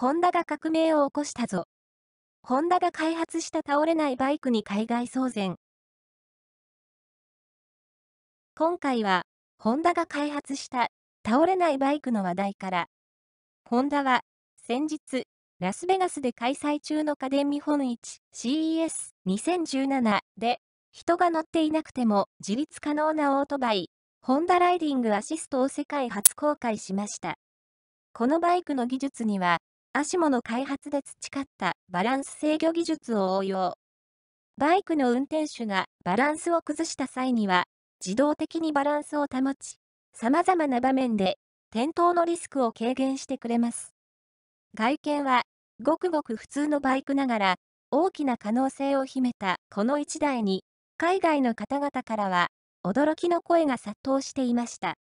ホンダが革命を起こしたぞ。ホンダが開発した倒れないバイクに海外騒然。今回は、ホンダが開発した倒れないバイクの話題から、ホンダは先日、ラスベガスで開催中の家電見本市 CES2017 で、人が乗っていなくても自立可能なオートバイ、ホンダライディングアシストを世界初公開しました。このバイクの技術には、アシモの開発で培ったバランス制御技術を応用。バイクの運転手がバランスを崩した際には、自動的にバランスを保ち、様々な場面で転倒のリスクを軽減してくれます。外見は、ごくごく普通のバイクながら、大きな可能性を秘めたこの1台に、海外の方々からは、驚きの声が殺到していました。